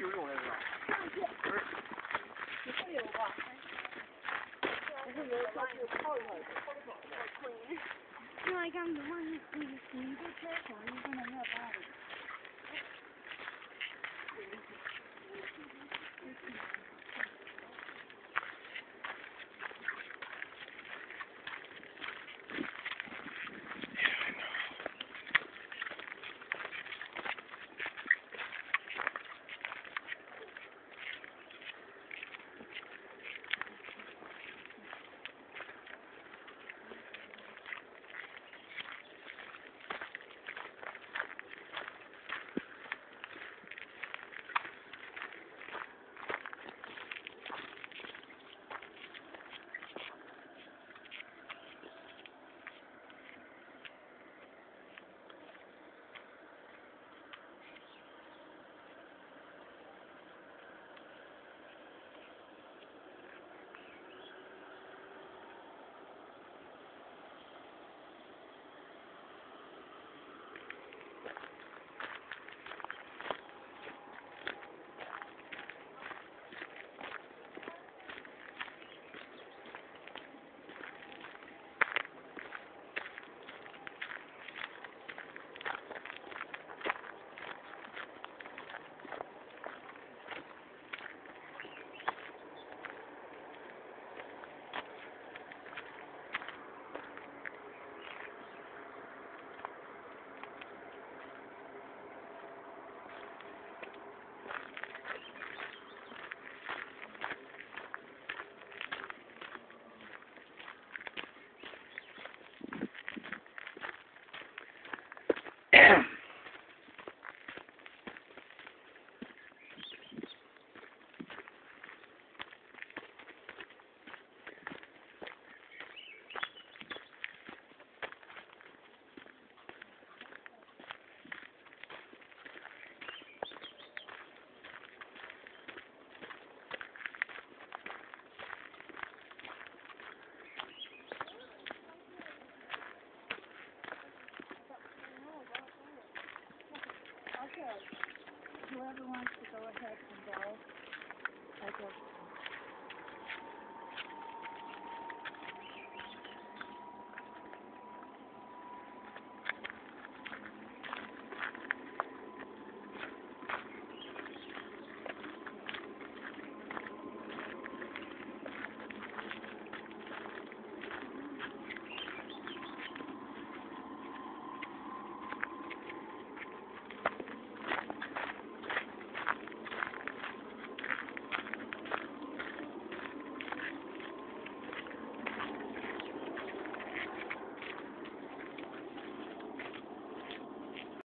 游泳来着？不是。你会游吧？不会游，下去泡一下，泡个澡吧。另外一个，你问你你你就缺什么？你不能没有办 Wants to go ahead can go. I guess